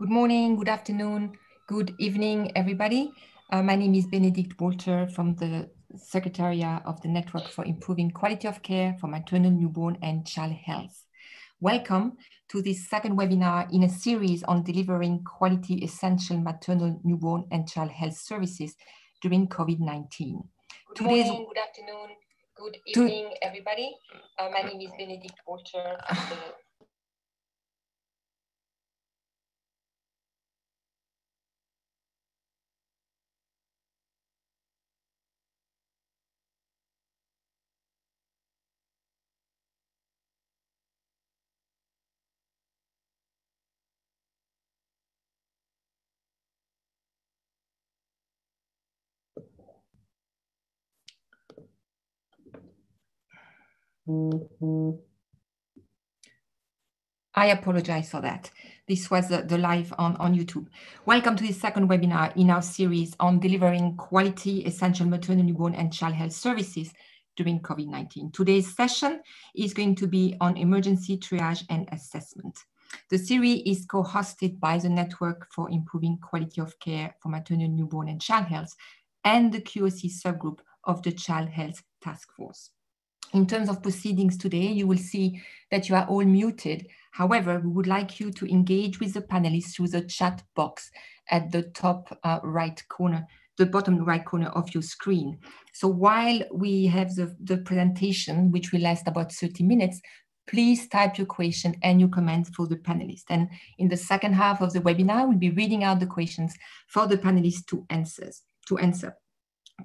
Good morning, good afternoon, good evening, everybody. Uh, my name is Benedict Walter from the Secretariat of the Network for Improving Quality of Care for Maternal, Newborn and Child Health. Welcome to this second webinar in a series on delivering quality essential maternal, newborn and child health services during COVID-19. Good morning, good afternoon, good evening, everybody. Uh, my name is Benedict Walter I apologize for that. This was the, the, live on, on YouTube. Welcome to the second webinar in our series on delivering quality essential maternal, newborn and child health services during COVID-19. Today's session is going to be on emergency triage and assessment. The series is co-hosted by the Network for Improving Quality of Care for Maternal, Newborn and Child Health and the QOC subgroup of the Child Health Task Force. In terms of proceedings today, you will see that you are all muted. However, we would like you to engage with the panelists through the chat box at the top uh, right corner, the bottom right corner of your screen. So while we have the, the presentation, which will last about 30 minutes, please type your question and your comments for the panelists. And in the second half of the webinar, we'll be reading out the questions for the panelists to answers, to answer.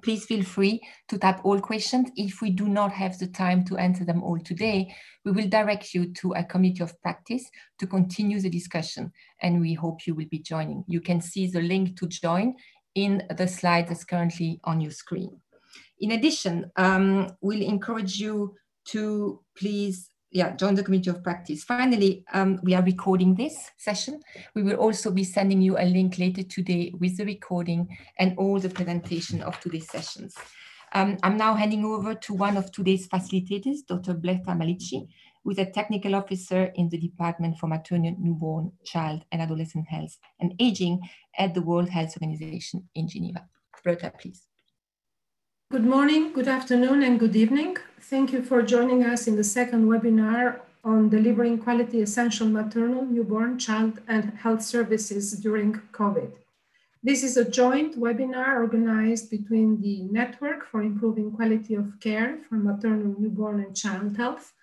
Please feel free to type all questions. If we do not have the time to answer them all today, we will direct you to a community of practice to continue the discussion, and we hope you will be joining. You can see the link to join in the slide that's currently on your screen. In addition, um, we'll encourage you to please yeah, join the community of practice. Finally, um, we are recording this session. We will also be sending you a link later today with the recording and all the presentation of today's sessions. Um, I'm now handing over to one of today's facilitators, Dr. Blerta Maliqi, who is a technical officer in the Department for Maternal, Newborn, Child and Adolescent Health and Aging at the World Health Organization in Geneva. Blerta, please. Good morning, good afternoon, and good evening. Thank you for joining us in the second webinar on delivering quality essential maternal, newborn, child, and health services during COVID. This is a joint webinar organized between the Network for Improving Quality of Care for Maternal, Newborn, and Child Health.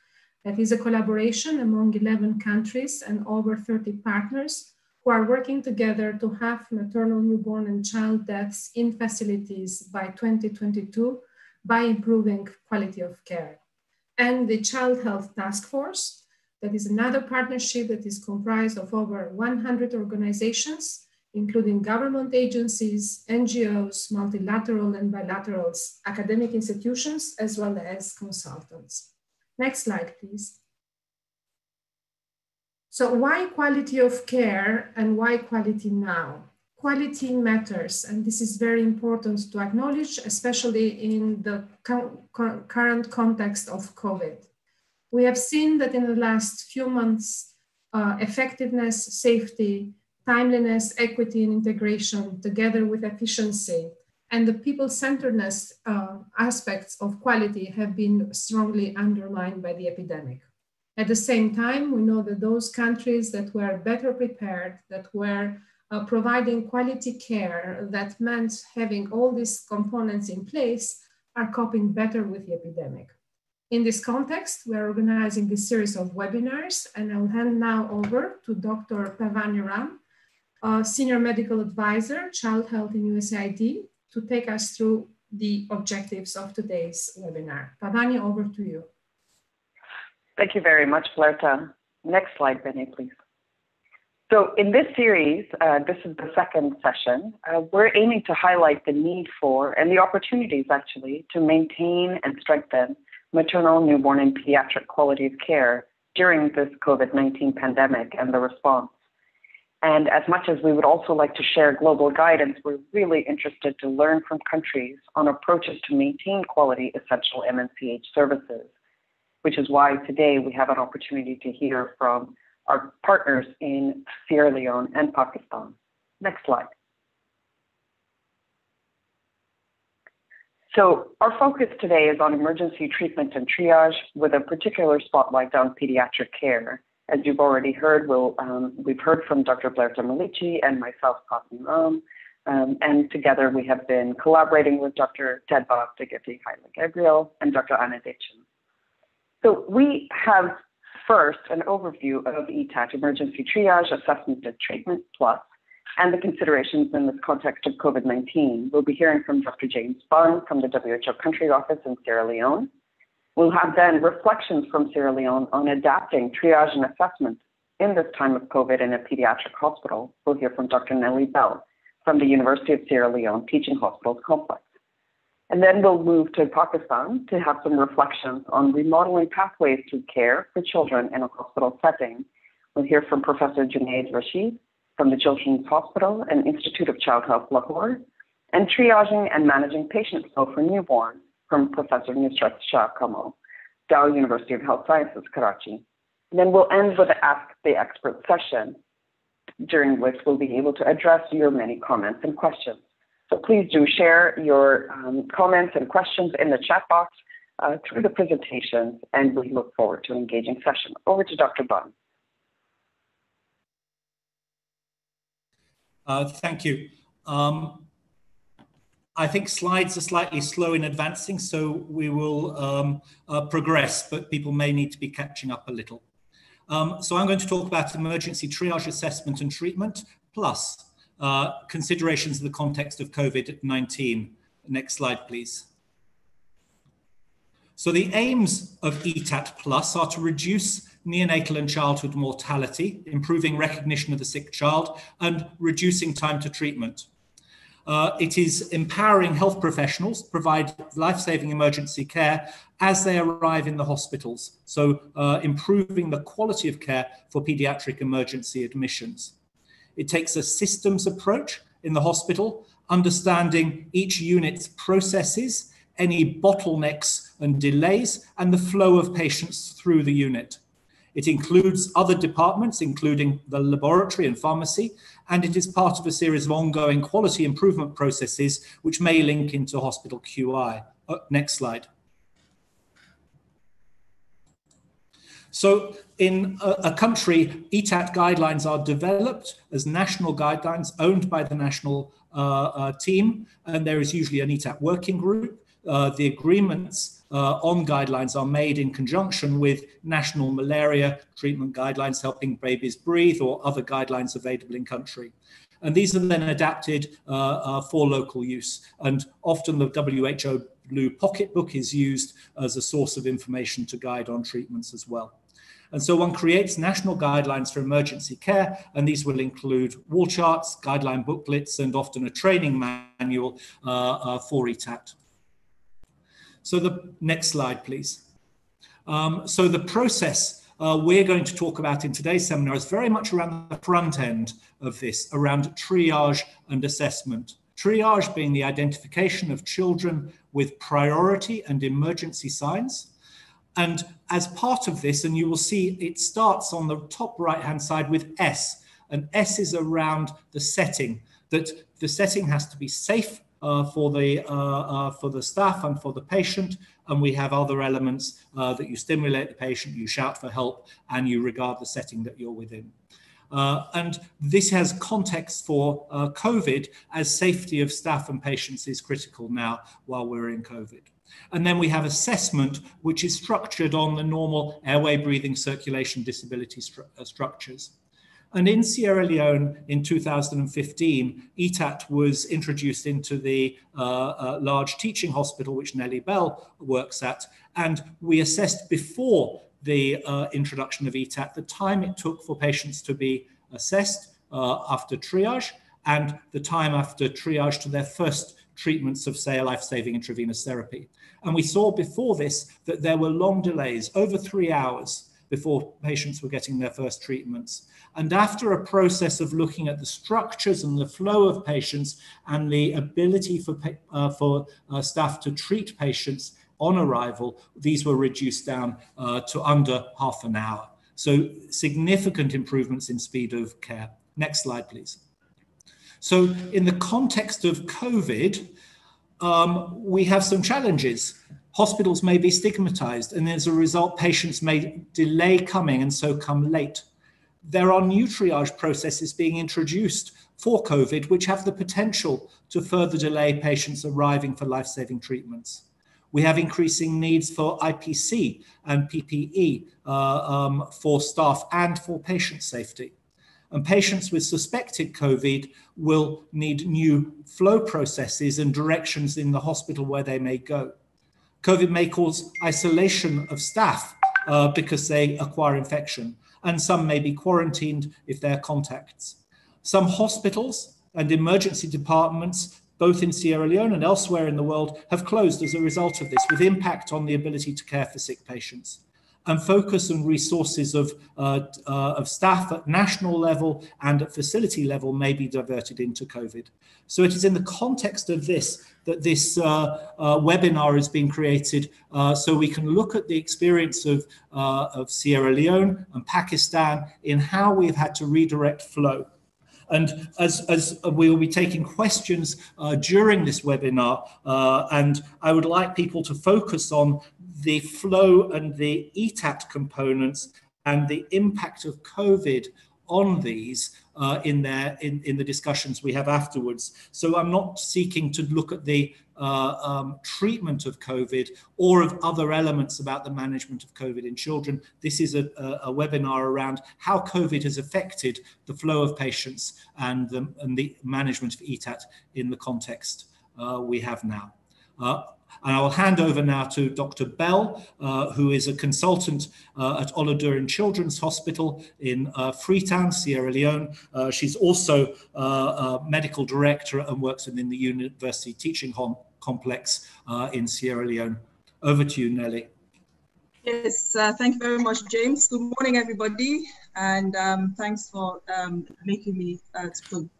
That is a collaboration among 11 countries and over 30 partners who are working together to have maternal, newborn, and child deaths in facilities by 2022 by improving quality of care. And the Child Health Task Force, that is another partnership that is comprised of over 100 organizations, including government agencies, NGOs, multilateral and bilaterals, academic institutions, as well as consultants. Next slide, please. So why quality of care and why quality now? Quality matters, and this is very important to acknowledge, especially in the current context of COVID. We have seen that in the last few months, uh, effectiveness, safety, timeliness, equity, and integration, together with efficiency, and the people-centeredness uh, aspects of quality have been strongly undermined by the epidemic. At the same time, we know that those countries that were better prepared, that were uh, providing quality care, that meant having all these components in place, are coping better with the epidemic. In this context, we are organizing this series of webinars, and I'll hand now over to Dr. Pavani Ram, Senior Medical Advisor, Child Health in USAID, to take us through the objectives of today's webinar. Pavani, over to you. Thank you very much, Blerta. Next slide, Benny, please. So in this series, uh, this is the second session, uh, we're aiming to highlight the need for and the opportunities actually to maintain and strengthen maternal, newborn, and pediatric quality of care during this COVID-19 pandemic and the response. And as much as we would also like to share global guidance, we're really interested to learn from countries on approaches to maintain quality essential MNCH services which is why today we have an opportunity to hear from our partners in Sierra Leone and Pakistan. Next slide. So our focus today is on emergency treatment and triage with a particular spotlight on pediatric care. As you've already heard, we'll, um, we've heard from Dr. Blerta Maliqi and myself, Qasim Ram, um, and together we have been collaborating with Dr. Ted Degefie Haile Gabriel, and Dr. Anne Detjen. So we have first an overview of ETAT, Emergency Triage Assessment and Treatment Plus, and the considerations in this context of COVID-19. We'll be hearing from Dr. James Bunn from the WHO Country Office in Sierra Leone. We'll have then reflections from Sierra Leone on adapting triage and assessment in this time of COVID in a pediatric hospital. We'll hear from Dr. Nellie Bell from the University of Sierra Leone Teaching Hospitals Complex. And then we'll move to Pakistan to have some reflections on remodeling pathways to care for children in a hospital setting. We'll hear from Professor Junaid Rashid from the Children's Hospital and Institute of Child Health Lahore, and triaging and managing patient flow for newborns from Professor Nusrat Shah Kamal, Dow University of Health Sciences, Karachi. And then we'll end with the Ask the Expert session, during which we'll be able to address your many comments and questions. So please do share your um, comments and questions in the chat box uh, through the presentations, and we look forward to an engaging session. Over to Dr. Bunn. Uh, thank you. Um, I think slides are slightly slow in advancing, so we will um, uh, progress, but people may need to be catching up a little. Um, so I'm going to talk about emergency triage assessment and treatment, plus uh, considerations in the context of COVID-19. Next slide, please. So the aims of ETAT Plus are to reduce neonatal and childhood mortality, improving recognition of the sick child, and reducing time to treatment. Uh, it is empowering health professionals to provide life-saving emergency care as they arrive in the hospitals. So uh, improving the quality of care for pediatric emergency admissions. It takes a systems approach in the hospital, understanding each unit's processes, any bottlenecks and delays, and the flow of patients through the unit. It includes other departments, including the laboratory and pharmacy, and it is part of a series of ongoing quality improvement processes which may link into hospital QI. Uh, next slide. So in a, a, country, ETAT guidelines are developed as national guidelines owned by the national uh, uh, team, and there is usually an ETAT working group. Uh, the agreements uh, on guidelines are made in conjunction with national malaria treatment guidelines helping babies breathe or other guidelines available in country. And these are then adapted uh, uh, for local use. And often the WHO Blue Pocketbook is used as a source of information to guide on treatments as well. And so one creates national guidelines for emergency care, and these will include wall charts, guideline booklets, and often a training manual uh, uh, for ETAT. So the next slide, please. Um, so the process uh, we're going to talk about in today's seminar is very much around the front end of this, around triage and assessment. Triage being the identification of children with priority and emergency signs. And as part of this, and you will see it starts on the top right hand side with S, and S is around the setting, that the setting has to be safe uh, for the uh, uh, for the staff and for the patient. And we have other elements that you stimulate the patient, you shout for help, and you regard the setting that you're within. Uh, and this has context for uh, COVID as safety of staff and patients is critical now while we're in COVID. And then we have assessment, which is structured on the normal airway, breathing, circulation, disability stru uh, structures. And in Sierra Leone in 2015, ETAT was introduced into the uh, uh, large teaching hospital, which Nellie Bell works at. And we assessed before the uh, introduction of ETAT the time it took for patients to be assessed uh, after triage and the time after triage to their first treatments of, say, a life saving intravenous therapy. And we saw before this that there were long delays, over three hours before patients were getting their first treatments. And after a process of looking at the structures and the flow of patients and the ability for, uh, for uh, staff to treat patients on arrival, these were reduced down uh, to under half an hour. So significant improvements in speed of care. Next slide, please. So in the context of COVID, um, we have some challenges. Hospitals may be stigmatized, and as a result, patients may delay coming and so come late. There are new triage processes being introduced for COVID, which have the potential to further delay patients arriving for life saving treatments. We have increasing needs for IPC and PPE uh, um, for staff and for patient safety. And patients with suspected COVID will need new flow processes and directions in the hospital where they may go. COVID may cause isolation of staff uh, because they acquire infection, and some may be quarantined if they're contacts. Some hospitals and emergency departments, both in Sierra Leone and elsewhere in the world, have closed as a result of this, with impact on the ability to care for sick patients and focus and resources of, uh, uh, of staff at national level and at facility level may be diverted into COVID. So it is in the context of this that this uh, uh webinar is being created uh, so we can look at the experience of, uh, of Sierra Leone and Pakistan in how we've had to redirect flow. And as, as we will be taking questions uh, during this webinar, uh, and I would like people to focus on the flow and the ETAT components and the impact of COVID on these uh, in their in, in the discussions we have afterwards. So I'm not seeking to look at the uh, um, treatment of COVID or of other elements about the management of COVID in children. This is a, a, a webinar around how COVID has affected the flow of patients and the, and the management of ETAT in the context uh, we have now. And I will hand over now to Dr. Bell, uh, who is a consultant uh, at Ola During Children's Hospital in uh, Freetown, Sierra Leone. Uh, she's also uh, a medical director and works within the university teaching complex uh, in Sierra Leone. Over to you, Nelly. Yes, thank you very much, James. Good morning, everybody, and um, thanks for um, making me,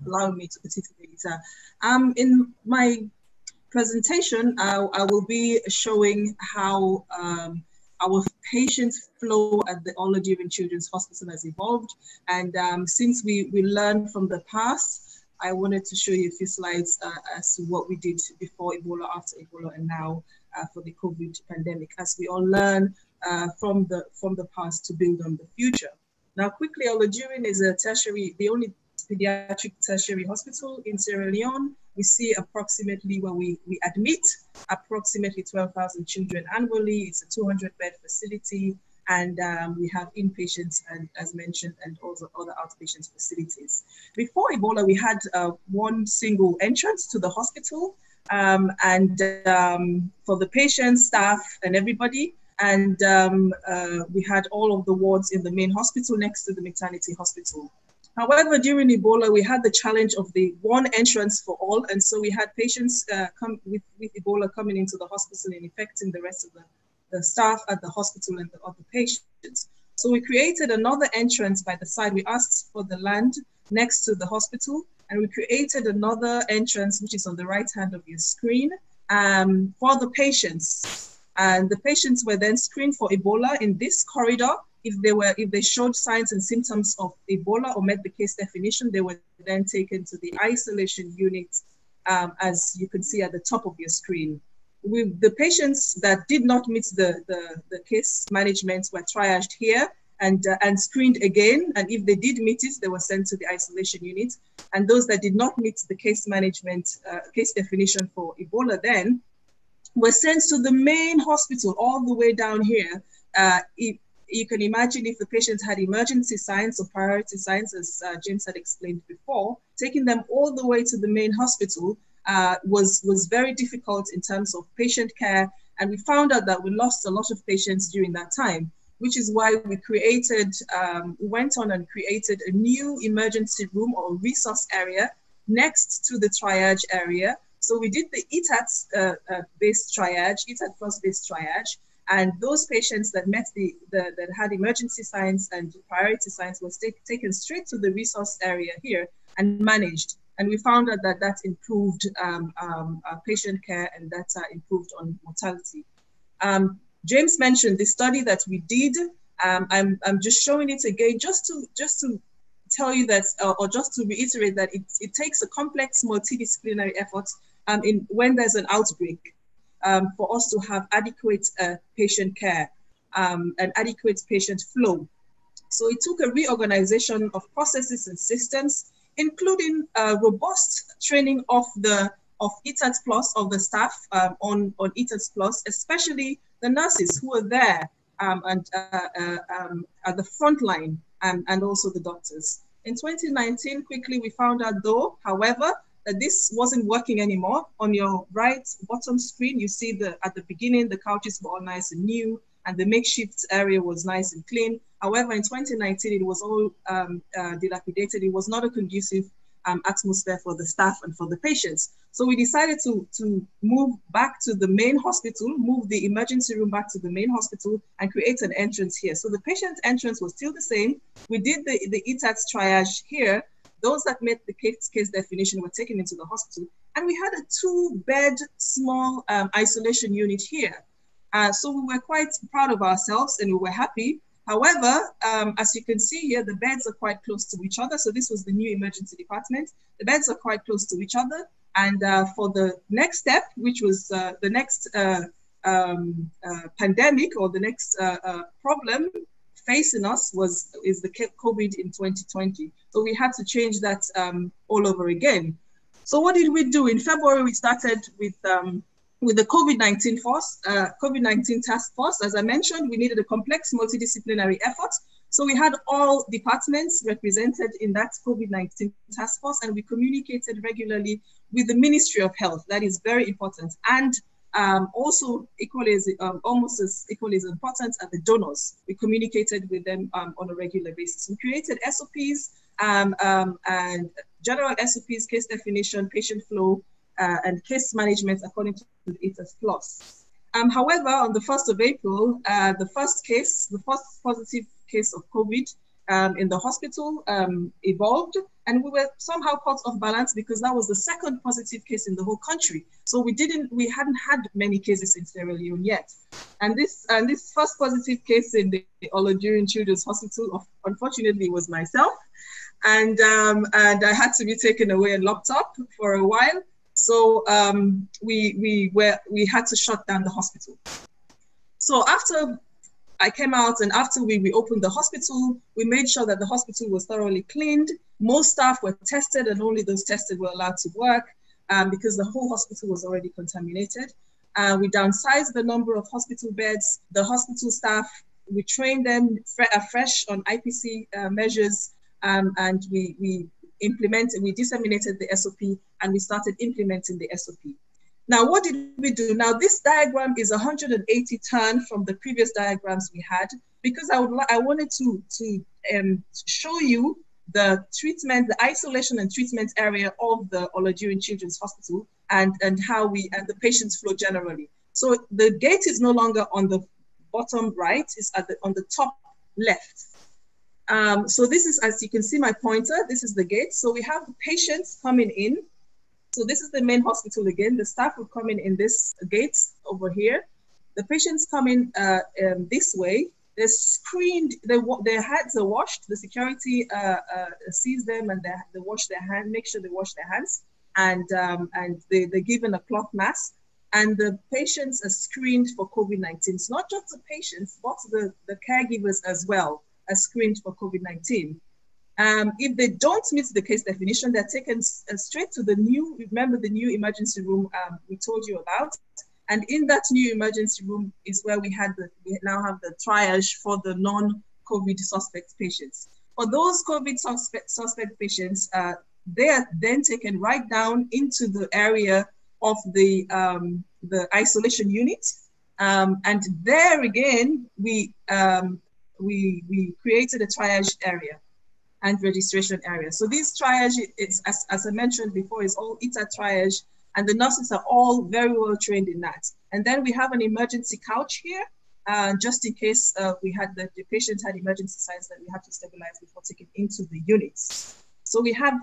allowing me to participate. Um, in my presentation, uh, I will be showing how um, our patient flow at the Ola During Children's Hospital has evolved. And um, since we, we learned from the past, I wanted to show you a few slides uh, as to what we did before Ebola, after Ebola, and now uh, for the COVID pandemic, as we all learn uh, from the from the past to build on the future. Now, quickly, Ola During is a tertiary, the only pediatric tertiary hospital in Sierra Leone we see approximately when we, we admit approximately 12,000 children annually. It's a 200 bed facility and um, we have inpatients and as mentioned and also other outpatient facilities. Before Ebola, we had uh, one single entrance to the hospital um, and um, for the patients, staff and everybody. And um, uh, we had all of the wards in the main hospital next to the maternity hospital. However, during Ebola, we had the challenge of the one entrance for all. And so we had patients uh, come with, with Ebola coming into the hospital and infecting the rest of the, the staff at the hospital and the other patients. So we created another entrance by the side. We asked for the land next to the hospital and we created another entrance, which is on the right hand of your screen, um, for the patients. And the patients were then screened for Ebola in this corridor if they were if they showed signs and symptoms of Ebola or met the case definition, they were then taken to the isolation unit, um, as you can see at the top of your screen. With the patients that did not meet the, the, the case management were triaged here and, uh, and screened again. And if they did meet it, they were sent to the isolation unit. And those that did not meet the case management, uh, case definition for Ebola then, were sent to the main hospital all the way down here uh, you can imagine if the patient had emergency signs or priority signs, as uh, James had explained before, taking them all the way to the main hospital uh, was, was very difficult in terms of patient care. And we found out that we lost a lot of patients during that time, which is why we created, um, we went on and created a new emergency room or resource area next to the triage area. So we did the ETAT uh, uh, based triage, ETAT plus based triage, and those patients that met the, the that had emergency signs and priority signs was take, taken straight to the resource area here and managed. And we found out that that improved um, um, uh, patient care and that uh, improved on mortality. Um, James mentioned the study that we did Um, I'm, I'm just showing it again just to just to tell you that, uh, or just to reiterate that it, it takes a complex multidisciplinary effort um, in when there's an outbreak um, for us to have adequate uh, patient care um, and adequate patient flow. So it took a reorganization of processes and systems, including robust training of the of ETAT Plus of the staff um, on on ETAT Plus, especially the nurses who are there um, and uh, uh, um, at the front line and, and also the doctors. In 2019, quickly we found out though, however, that this wasn't working anymore. On your right bottom screen, you see the at the beginning, the couches were all nice and new and the makeshift area was nice and clean. However, in 2019, it was all um, uh, dilapidated. It was not a conducive um, atmosphere for the staff and for the patients. So we decided to, to move back to the main hospital, move the emergency room back to the main hospital and create an entrance here. So the patient entrance was still the same. We did the, the ETATS triage here. Those that met the case, case definition were taken into the hospital. And we had a two bed small um, isolation unit here. Uh, so we were quite proud of ourselves and we were happy. However, um, as you can see here, the beds are quite close to each other. So this was the new emergency department. The beds are quite close to each other. And uh, for the next step, which was uh, the next uh, um, uh, pandemic or the next uh, problem facing us was is the COVID in 2020. So we had to change that um, all over again. So what did we do? In February, we started with um, with the COVID-19 force, uh, COVID-19 task force, as I mentioned, we needed a complex multidisciplinary effort. So we had all departments represented in that COVID-19 task force, and we communicated regularly with the Ministry of Health. That is very important. And um, also equally as um, almost as equally as important are the donors. We communicated with them um, on a regular basis. We created SOPs um, um, and general SOPs, case definition, patient flow, uh, and case management according to the ETAT Plus. Um, however, on the 1st of April, uh, the first case, the first positive case of COVID um, in the hospital um, evolved, and we were somehow caught off balance because that was the second positive case in the whole country. So we didn't, we hadn't had many cases in Sierra Leone yet, and this and this first positive case in the Ola During Children's Hospital, unfortunately, was myself, and um, and I had to be taken away and locked up for a while. So um, we, we, were, we had to shut down the hospital. So after I came out and after we reopened the hospital, we made sure that the hospital was thoroughly cleaned. Most staff were tested and only those tested were allowed to work um, because the whole hospital was already contaminated. Uh, we downsized the number of hospital beds. The hospital staff, we trained them afresh on IPC uh, measures um, and we, we implemented, we disseminated the SOP and we started implementing the SOP. Now, what did we do? Now, this diagram is 180 turn from the previous diagrams we had because I would I wanted to, to um, show you the treatment, the isolation and treatment area of the Ola During Children's Hospital and, and how we, and the patients flow generally. So the gate is no longer on the bottom right, it's at the, on the top left. Um, so this is, as you can see my pointer, this is the gate. So we have patients coming in. So this is the main hospital again. The staff will come in in this gate over here. The patients come in uh, um, this way. They're screened, they, their hands are washed. The security uh, uh, sees them and they, they wash their hands, make sure they wash their hands. And, um, and they, they're given a cloth mask and the patients are screened for COVID-19. It's not just the patients, but the, the caregivers as well are screened for COVID-19. Um, if they don't meet the case definition, they're taken uh, straight to the new, remember the new emergency room um, we told you about. And in that new emergency room is where we had the, we now have the triage for the non-COVID suspect patients. For those COVID suspect, suspect patients, uh, they are then taken right down into the area of the, um, the isolation unit. Um, and there again, we um, we, we created a triage area and registration area. So this triage, is, as, as I mentioned before, is all ETAT triage, and the nurses are all very well trained in that. And then we have an emergency couch here, uh, just in case uh, we had the, the patient had emergency signs that we have to stabilize before taking into the units. So we have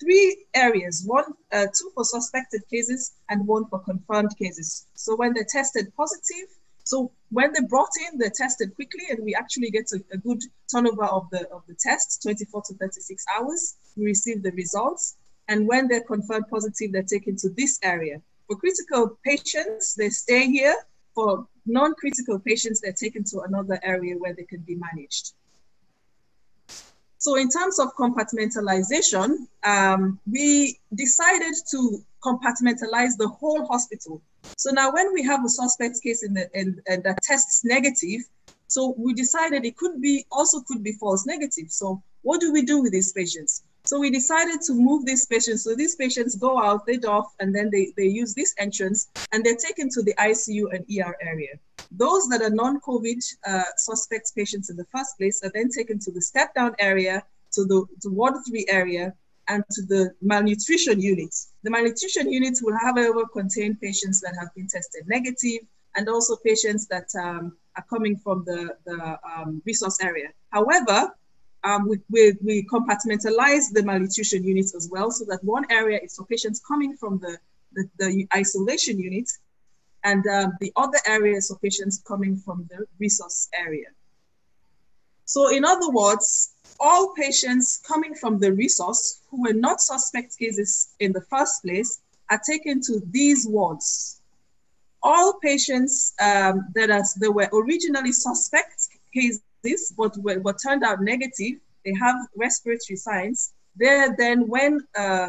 three areas, one, uh, two for suspected cases and one for confirmed cases. So when they're tested positive, So when they brought in, they tested quickly, and we actually get a, a, good turnover of the of the test, 24 to 36 hours. We receive the results, and when they're confirmed positive, they're taken to this area. For critical patients, they stay here. For non-critical patients, they're taken to another area where they can be managed. So in terms of compartmentalization, um, we decided to compartmentalize the whole hospital. So now when we have a suspect case in the in, in that tests negative, so we decided it could be also could be false negative. So what do we do with these patients? So we decided to move these patients. So these patients go out, they doff, and then they, they use this entrance and they're taken to the ICU and ER area. Those that are non-COVID uh, suspect patients in the first place are then taken to the step down area, to the to ward three area, and to the malnutrition unit. The malnutrition unit will, however, contain patients that have been tested negative and also patients that um, are coming from the, the um, resource area. However, um, we, we, we, compartmentalize the malnutrition units as well so that one area is for patients coming from the, the, the isolation unit and um, the other areas of patients coming from the resource area. So in other words, all patients coming from the resource who were not suspect cases in the first place are taken to these wards. All patients um, that, are, that were originally suspect cases but what turned out negative, they have respiratory signs. they're then, when uh,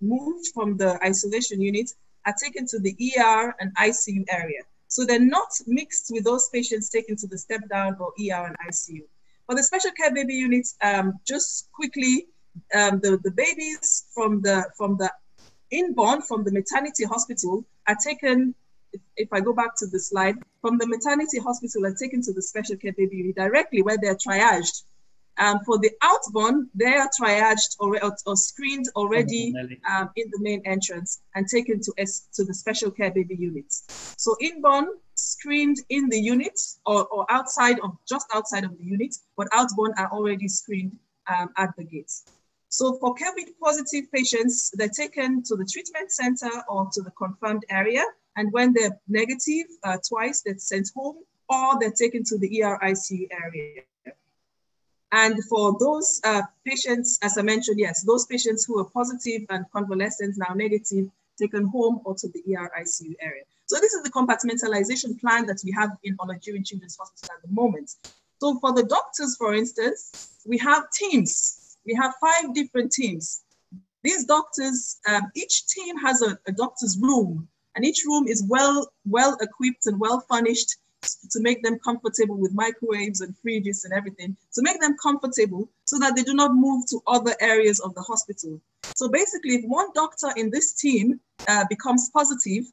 moved from the isolation unit, are taken to the ER and ICU area. So they're not mixed with those patients taken to the step down or ER and ICU. For the special care baby units, um, just quickly, um, the, the babies from the from the inborn from the maternity hospital are taken if, if I go back to the slide, from the maternity hospital are taken to the special care baby unit directly where they're triaged. Um, for the outborn, they are triaged or, or, or screened already um, in the main entrance and taken to, S, to the special care baby units. So inborn screened in the unit or, or outside of just outside of the unit, but outborn are already screened um, at the gates. So for COVID positive patients, they're taken to the treatment center or to the confirmed area and when they're negative uh, twice, they're sent home or they're taken to the ERIC area. And for those uh, patients, as I mentioned, yes, those patients who are positive and convalescent, now negative, taken home or to the ER ICU area. So this is the compartmentalization plan that we have in Ola During Children's Hospital at the moment. So for the doctors, for instance, we have teams. We have five different teams. These doctors, um, each team has a, a doctor's room and each room is well, well equipped and well furnished to make them comfortable with microwaves and fridges and everything, to make them comfortable so that they do not move to other areas of the hospital. So basically, if one doctor in this team uh, becomes positive,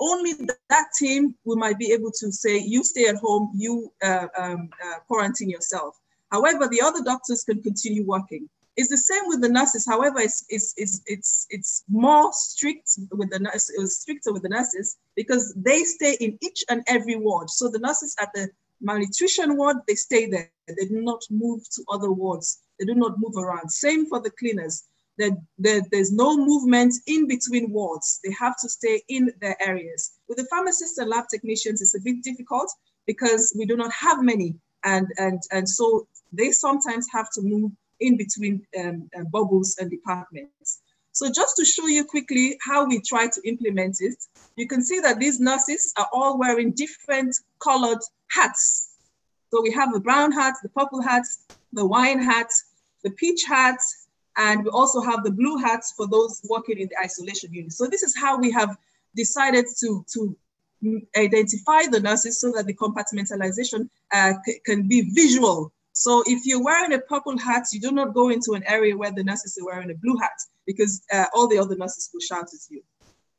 only that team we might be able to say, you stay at home, you uh, um, uh, quarantine yourself. However, the other doctors can continue working. It's the same with the nurses. However, it's, it's, it's, it's, it's more strict with the nurses, stricter with the nurses because they stay in each and every ward. So the nurses at the malnutrition ward, they stay there. They do not move to other wards. They do not move around. Same for the cleaners. There, there, there's no movement in between wards. They have to stay in their areas. With the pharmacists and lab technicians, it's a bit difficult because we do not have many. And, and, and so they sometimes have to move in between um, uh, bubbles and departments. So just to show you quickly how we try to implement it, you can see that these nurses are all wearing different colored hats. So we have the brown hat, the purple hat, the wine hat, the peach hat, and we also have the blue hats for those working in the isolation unit. So this is how we have decided to, to identify the nurses so that the compartmentalization uh, can be visual so if you're wearing a purple hat, you do not go into an area where the nurses are wearing a blue hat because uh, all the other nurses will shout at you.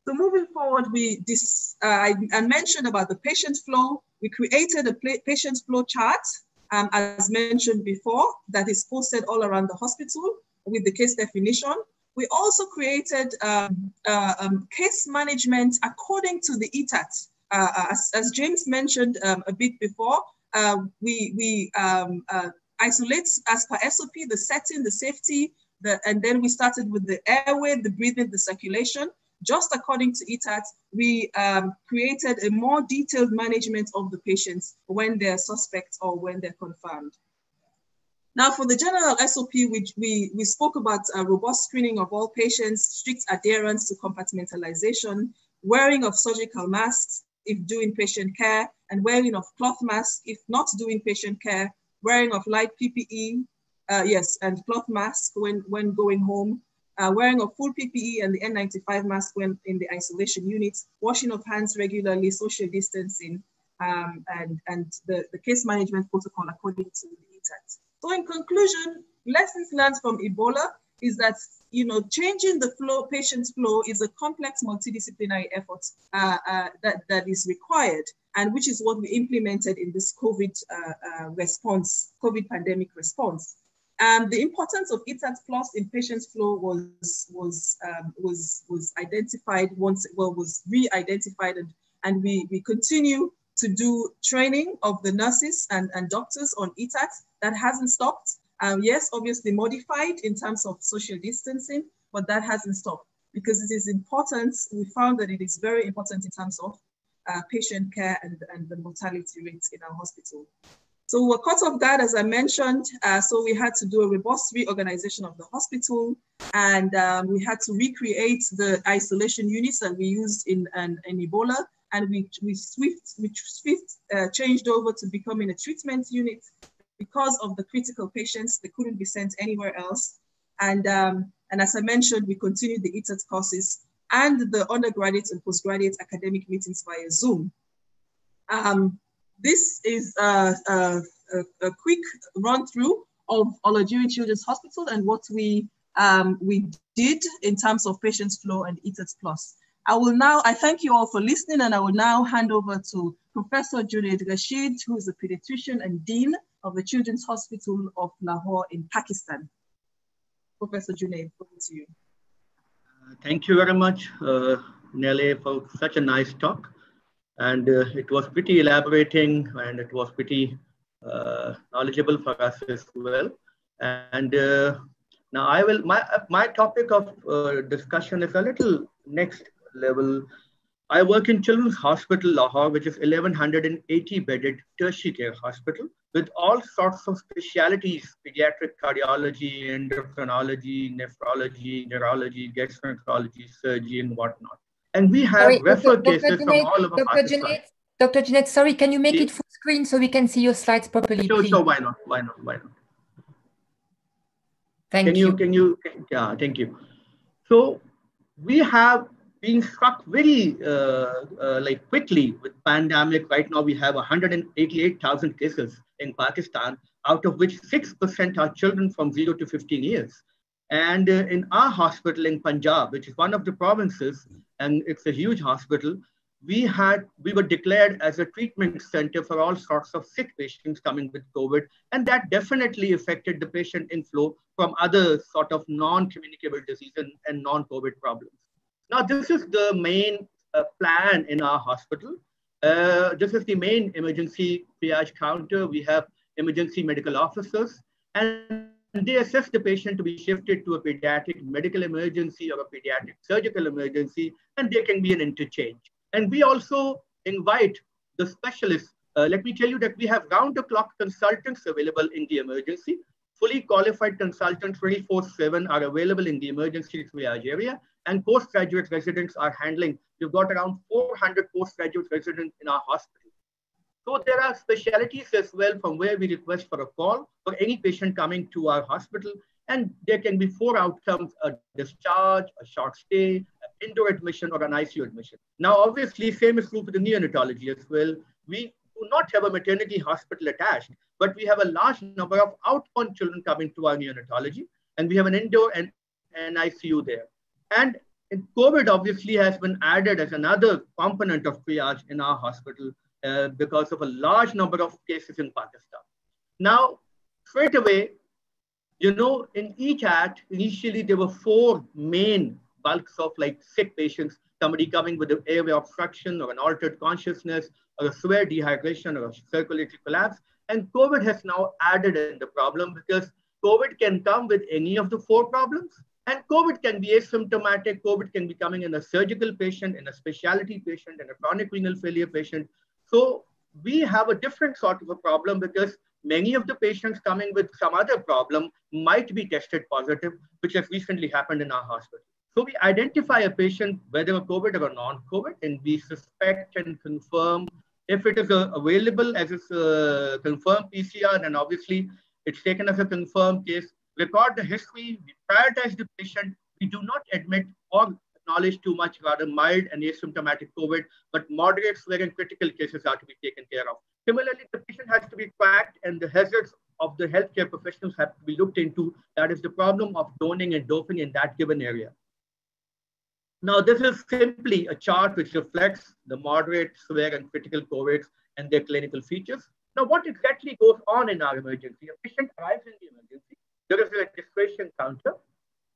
So moving forward, we this uh, I, I, mentioned about the patient flow. We created a patient flow chart, um, as mentioned before, that is posted all around the hospital with the case definition. We also created um, uh, um, case management according to the ETAT. Uh, as, as, James mentioned um, a bit before, uh, we, we um, uh, isolate as per SOP, the setting, the safety, the, and then we started with the airway, the breathing, the circulation. just according to ETAT, we um, created a more detailed management of the patients when they're suspects or when they're confirmed. Now, for the general SOP, we, we, we spoke about robust screening of all patients, strict adherence to compartmentalization, wearing of surgical masks if doing patient care, and wearing of cloth masks if not doing patient care, wearing of light PPE, uh, yes, and cloth mask when, when going home, uh, wearing a full PPE and the N95 mask when in the isolation units, washing of hands regularly, social distancing, um, and, and the, the case management protocol according to the ETAT. So in conclusion, lessons learned from Ebola is that you know changing the flow, patient's flow is a complex multidisciplinary effort uh, uh, that, that is required and which is what we implemented in this COVID uh, uh response, COVID pandemic response. Um, the importance of ETAT Plus in patients flow was was um, was was identified once well was re-identified and and we we continue to do training of the nurses and, and doctors on ETAT that hasn't stopped. Um, yes, obviously modified in terms of social distancing, but that hasn't stopped because it is important. We found that it is very important in terms of uh, patient care and, and the mortality rates in our hospital. So we're caught off guard, as I mentioned. Uh, so we had to do a robust reorganization of the hospital, and um, we had to recreate the isolation units that we used in, in, in Ebola, and we we swift we swift uh, changed over to becoming a treatment unit because of the critical patients. They couldn't be sent anywhere else, and um, and as I mentioned, we continued the ETAT courses and the undergraduate and postgraduate academic meetings via Zoom. Um, this is a, a, a quick run through of Ola During Children's Hospital and what we um, we did in terms of patients flow and ETAT Plus. I will now, I thank you all for listening and I will now hand over to Professor Junaid Rashid, who is a pediatrician and Dean of the Children's Hospital of Lahore in Pakistan. Professor Junaid, over to you. Uh, thank you very much, uh, Nelly, for such a nice talk and uh, it was pretty elaborating and it was pretty uh, knowledgeable for us as well. And uh, now I will, my, my topic of uh, discussion is a little next level. I work in Children's Hospital Lahore, which is 1180 bedded tertiary care hospital with all sorts of specialities, pediatric cardiology, endocrinology, nephrology, neurology, gastroenterology, surgery, and whatnot. And we have sorry, referred Dr. cases Dr. from all over Dr. Pakistan. Dr. Junaid, sorry, can you make it full screen so we can see your slides properly? Sure, sure, why not? Why not? Why not? Thank you can you. you. Can you, yeah, thank you. So we have been struck very uh, uh, like quickly with pandemic. Right now we have 188,000 cases in Pakistan, out of which 6% are children from 0 to 15 years. And uh, in our hospital in Punjab, which is one of the provinces, and it's a huge hospital, we had we were declared as a treatment center for all sorts of sick patients coming with COVID, and that definitely affected the patient inflow from other sort of non-communicable diseases and, and non-COVID problems. Now, this is the main uh, plan in our hospital. Uh, this is the main emergency triage counter. We have emergency medical officers, and they assess the patient to be shifted to a pediatric medical emergency or a pediatric surgical emergency, and there can be an interchange. And we also invite the specialists. Uh, let me tell you that we have round the clock consultants available in the emergency. Fully qualified consultants 24 7 are available in the emergency triage area, and postgraduate residents are handling. We've got around 400 postgraduate residents in our hospital. So there are specialities as well from where we request for a call for any patient coming to our hospital. And there can be four outcomes, a discharge, a short stay, an indoor admission, or an ICU admission. Now, obviously, same is true for the neonatology as well. We do not have a maternity hospital attached, but we have a large number of outborn children coming to our neonatology, and we have an indoor and an ICU there. And COVID obviously has been added as another component of triage in our hospital uh, because of a large number of cases in Pakistan. Now, straight away, you know, in each act, initially there were four main bulks of like sick patients, somebody coming with an airway obstruction or an altered consciousness or a severe dehydration or a circulatory collapse. And COVID has now added in the problem because COVID can come with any of the four problems And COVID can be asymptomatic. COVID can be coming in a surgical patient, in a specialty patient, in a chronic renal failure patient. So we have a different sort of a problem because many of the patients coming with some other problem might be tested positive, which has recently happened in our hospital. So we identify a patient, whether a COVID or non-COVID, and we suspect and confirm if it is uh, available as a uh, confirmed PCR, then obviously it's taken as a confirmed case. Record the history, we prioritize the patient. We do not admit or acknowledge too much rather mild and asymptomatic COVID, but moderate, severe, and critical cases are to be taken care of. Similarly, the patient has to be tracked and the hazards of the healthcare professionals have to be looked into. That is the problem of donning and doffing in that given area. Now, this is simply a chart which reflects the moderate, severe, and critical COVIDs and their clinical features. Now, what exactly goes on in our emergency? A patient arrives in the emergency. There is a registration counter.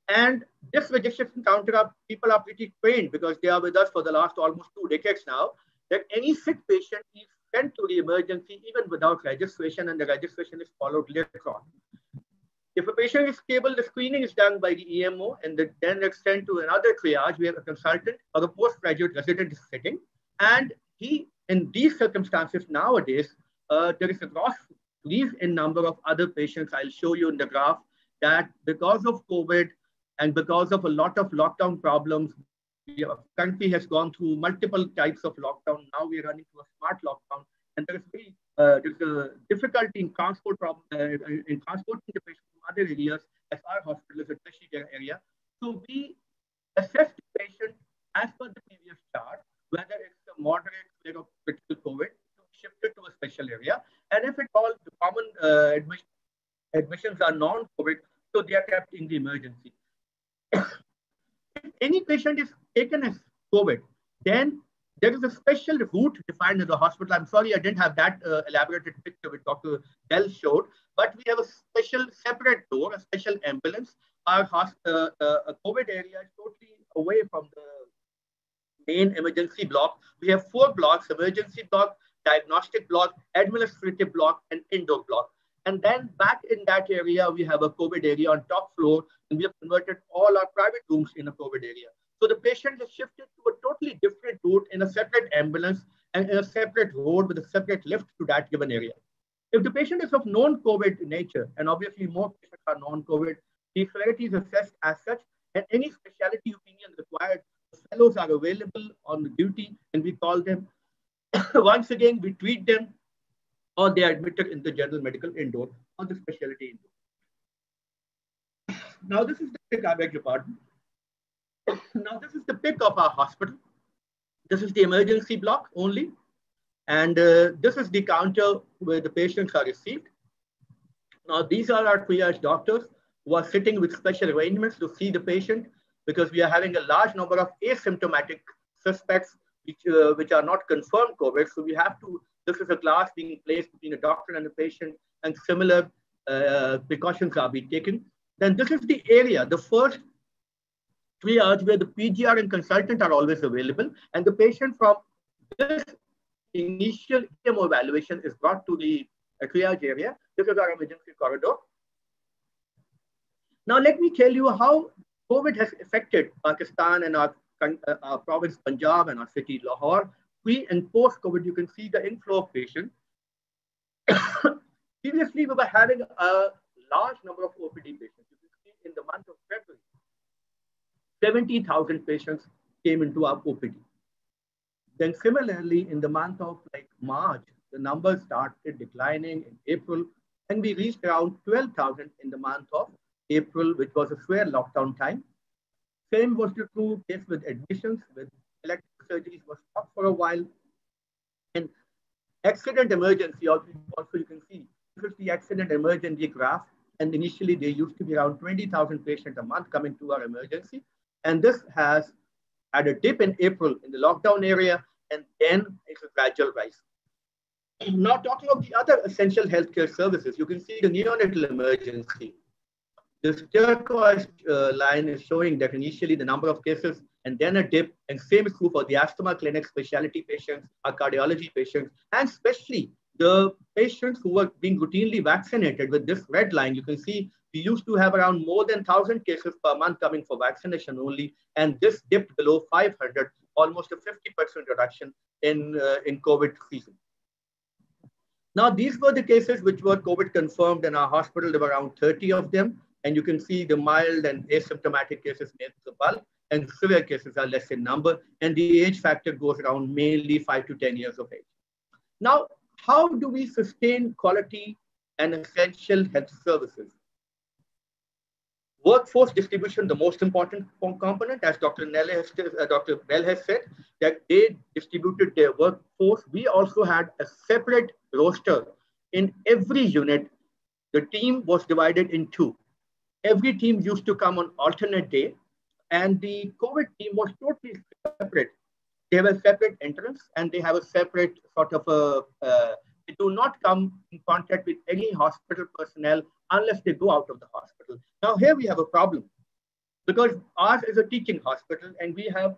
And this registration counter, are, people are pretty trained because they are with us for the last almost two decades now, that any sick patient is sent to the emergency even without registration, and the registration is followed later on. If a patient is stable, the screening is done by the EMO and the, then it's sent to another triage where a consultant or a postgraduate resident is sitting. And he, in these circumstances nowadays, uh, there is a gross increase in number of other patients. I'll show you in the graph that because of COVID and because of a lot of lockdown problems, the country has gone through multiple types of lockdown. Now we're running through a smart lockdown. And there's, very, uh, there's a difficulty in transport problem, uh, in transporting the patient other areas as our hospital is a tertiary area. So we assess the patient as per the previous chart, whether it's a moderate rate of critical COVID, to shift it to a special area. And if at all the common uh, admission, admissions are non-COVID, so they are kept in the emergency. if any patient is taken as COVID, then there is a special route defined in the hospital. I'm sorry I didn't have that uh, elaborated picture which Dr. Dell showed, but we have a special separate door, a special ambulance. Our uh, uh, COVID area is totally away from the main emergency block. We have four blocks, emergency block, diagnostic block, administrative block, and indoor block. And then back in that area, we have a COVID area on top floor, and we have converted all our private rooms in a COVID area. So the patient is shifted to a totally different route in a separate ambulance and in a separate road with a separate lift to that given area. If the patient is of non-COVID nature, and obviously more patients are non-COVID, the severity is assessed as such, and any specialty opinion required, fellows are available on duty, and we call them. Once again, we treat them, or they are admitted in the general medical indoor or the specialty indoor. Now, this is the cardiac department. now, this is the pick of our hospital. This is the emergency block only. And uh, this is the counter where the patients are received. Now, these are our triage doctors who are sitting with special arrangements to see the patient because we are having a large number of asymptomatic suspects which, uh, which are not confirmed COVID. So we have to, this is a glass being placed between a doctor and a patient and similar uh, precautions are being taken. Then this is the area, the first triage where the PGR and consultant are always available. And the patient from this initial EMO evaluation is brought to the triage area. This is our emergency corridor. Now, let me tell you how COVID has affected Pakistan and our, uh, our province Punjab and our city Lahore. Pre and post COVID, you can see the inflow of patients. Previously, we were having a large number of OPD patients. You can see in the month of February, 70,000 patients came into our OPD. Then similarly, in the month of like March, the numbers started declining in April, and we reached around 12,000 in the month of April, which was a severe lockdown time. Same was the true case with admissions, with elective surgeries was stopped for a while. And accident emergency, also, also you can see, this is the accident emergency graph. And initially, there used to be around 20,000 patients a month coming to our emergency. And this has had a dip in April in the lockdown area, and then it's a gradual rise. Now, talking of the other essential healthcare services, you can see the neonatal emergency. This turquoise uh, line is showing that initially the number of cases and then a dip, and same is true for the asthma clinic, specialty patients, our cardiology patients, and especially the patients who were being routinely vaccinated with this red line, you can see we used to have around more than 1,000 cases per month coming for vaccination only, and this dipped below 500, almost a 50% reduction in, uh, in COVID season. Now, these were the cases which were COVID confirmed in our hospital. There were around 30 of them. And you can see the mild and asymptomatic cases made the bulk, and severe cases are less in number. And the age factor goes around mainly five to 10 years of age. Now, how do we sustain quality and essential health services? Workforce distribution, the most important component, as Dr. Nell has, uh, Dr. Bell has said, that they distributed their workforce. We also had a separate roster in every unit. The team was divided in two. Every team used to come on alternate day, and the COVID team was totally separate. They have a separate entrance, and they have a separate sort of a. Uh, they do not come in contact with any hospital personnel unless they go out of the hospital. Now here we have a problem because ours is a teaching hospital, and we have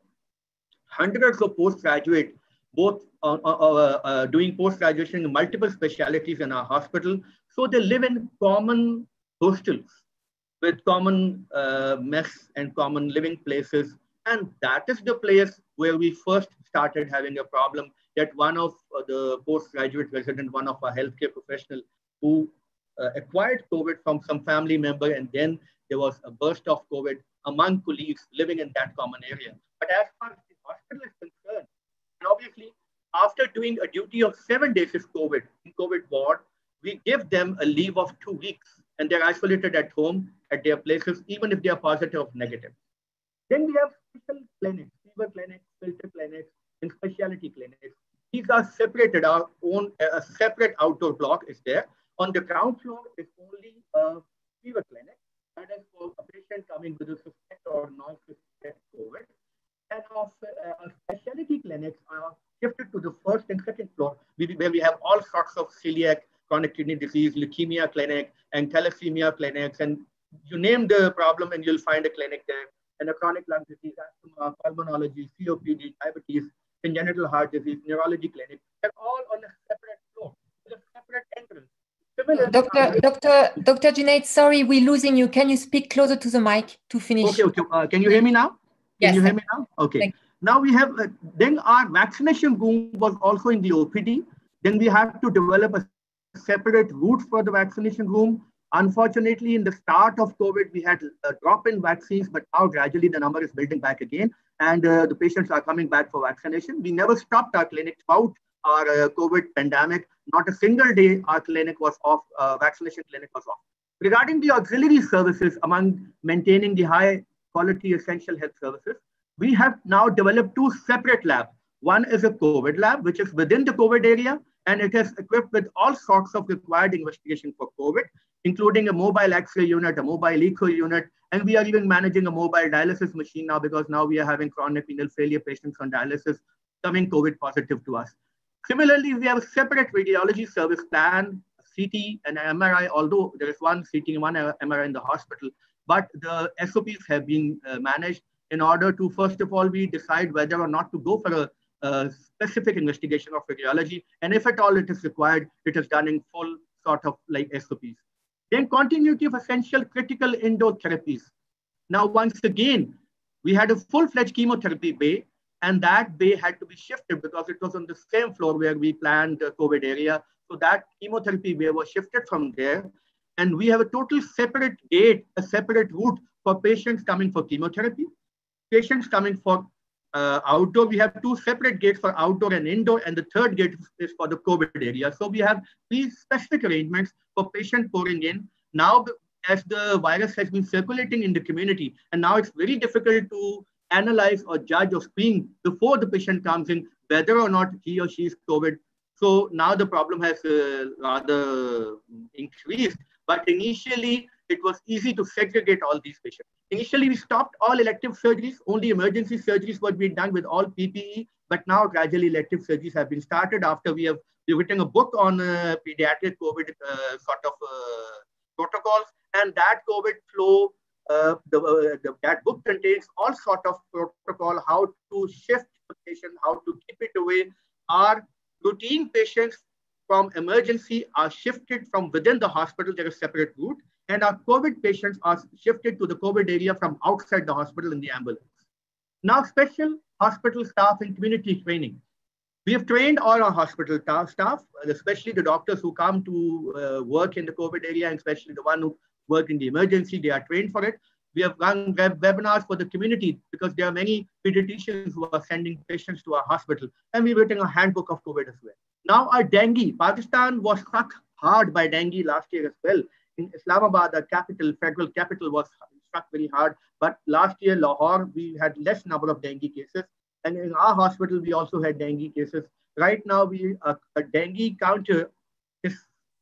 hundreds of postgraduate both uh, uh, uh, doing post-graduation in multiple specialties in our hospital. So they live in common hostels with common uh, mess and common living places. And that is the place where we first started having a problem that one of uh, the postgraduate resident, one of our healthcare professional who uh, acquired COVID from some family member, and then there was a burst of COVID among colleagues living in that common area. But as far as the hospital is concerned, and obviously after doing a duty of seven days of COVID in COVID ward, we give them a leave of two weeks and they're isolated at home at their places, even if they are positive or negative. Then we have special clinics, fever clinics, filter clinics, and specialty clinics. These are separated, our own, a separate outdoor block is there. On the ground floor is only a fever clinic, that is for a patient coming with a suspect or non-suspect COVID. And our uh, specialty clinics are shifted to the first and second floor, where we have all sorts of celiac, chronic kidney disease, leukemia clinic, and thalassemia clinics. And you name the problem and you'll find a clinic there. And a chronic lung disease, asthma, pulmonology, COPD, diabetes, congenital heart disease, neurology clinic. They're all on a separate floor with a separate entrance. Dr. Dr. Dr. Junaid, sorry, we're losing you. Can you speak closer to the mic to finish? Okay, okay. Uh, can you hear me now? Yes. Can you hear me now? Okay. Now we have, uh, then our vaccination room was also in the OPD. Then we have to develop a separate route for the vaccination room. Unfortunately, in the start of COVID, we had a drop in vaccines, but now gradually the number is building back again, and uh, the patients are coming back for vaccination. We never stopped our clinic throughout our uh, COVID pandemic. Not a single day our clinic was off, uh, vaccination clinic was off. Regarding the auxiliary services among maintaining the high quality essential health services, we have now developed two separate labs. One is a COVID lab, which is within the COVID area, and it is equipped with all sorts of required investigation for COVID, including a mobile X-ray unit, a mobile echo unit, and we are even managing a mobile dialysis machine now because now we are having chronic renal failure patients on dialysis coming COVID positive to us. Similarly, we have a separate radiology service plan, CT and MRI, although there is one CT and one MRI in the hospital, but the SOPs have been uh, managed in order to, first of all, we decide whether or not to go for a uh, specific investigation of radiology. And if at all it is required, it is done in full sort of like SOPs. Then continuity of essential critical indoor therapies. Now, once again, we had a full-fledged chemotherapy bay, and that bay had to be shifted because it was on the same floor where we planned the COVID area. So that chemotherapy bay was shifted from there. And we have a total separate gate, a separate route for patients coming for chemotherapy, patients coming for uh, outdoor, we have two separate gates for outdoor and indoor, and the third gate is for the COVID area. So we have these specific arrangements for patient pouring in. Now, as the virus has been circulating in the community, and now it's very difficult to analyze or judge or screen before the patient comes in whether or not he or she is COVID. So now the problem has uh, rather increased. But initially, it was easy to segregate all these patients. Initially, we stopped all elective surgeries. Only emergency surgeries were being done with all PPE. But now, gradually, elective surgeries have been started after we have we written a book on uh, pediatric COVID uh, sort of uh, protocols. And that COVID flow, uh, the, uh, the, that book contains all sort of protocol, how to shift the patient, how to keep it away. Our routine patients from emergency are shifted from within the hospital, there is separate route, and our COVID patients are shifted to the COVID area from outside the hospital in the ambulance. Now, special hospital staff and community training. We have trained all our hospital staff, especially the doctors who come to uh, work in the COVID area, and especially the one who work in the emergency, they are trained for it. We have run web webinars for the community because there are many pediatricians who are sending patients to our hospital. And we've written a handbook of COVID as well. Now our dengue, Pakistan was struck hard by dengue last year as well. In Islamabad, the capital, federal capital was struck very hard. But last year, Lahore, we had less number of dengue cases. And in our hospital, we also had dengue cases. Right now, we uh, a dengue counter is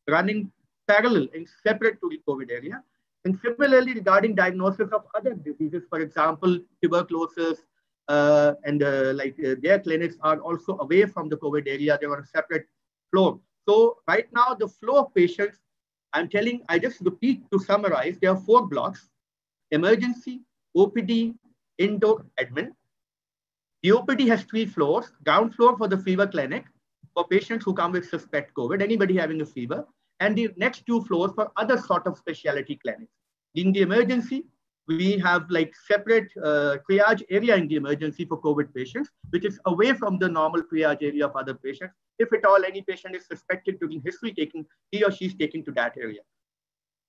running parallel and separate to the COVID area. And similarly, regarding diagnosis of other diseases, for example, tuberculosis, uh, and uh, like uh, their clinics are also away from the COVID area. They're a separate floor. So right now, the flow of patients, I'm telling, I just repeat to summarize, there are four blocks, emergency, OPD, indoor, admin. The OPD has three floors, ground floor for the fever clinic, for patients who come with suspect COVID, anybody having a fever, and the next two floors for other sort of specialty clinics. In the emergency, we have like separate uh, triage area in the emergency for COVID patients, which is away from the normal triage area of other patients. If at all any patient is suspected to be history taken, he or she is taken to that area.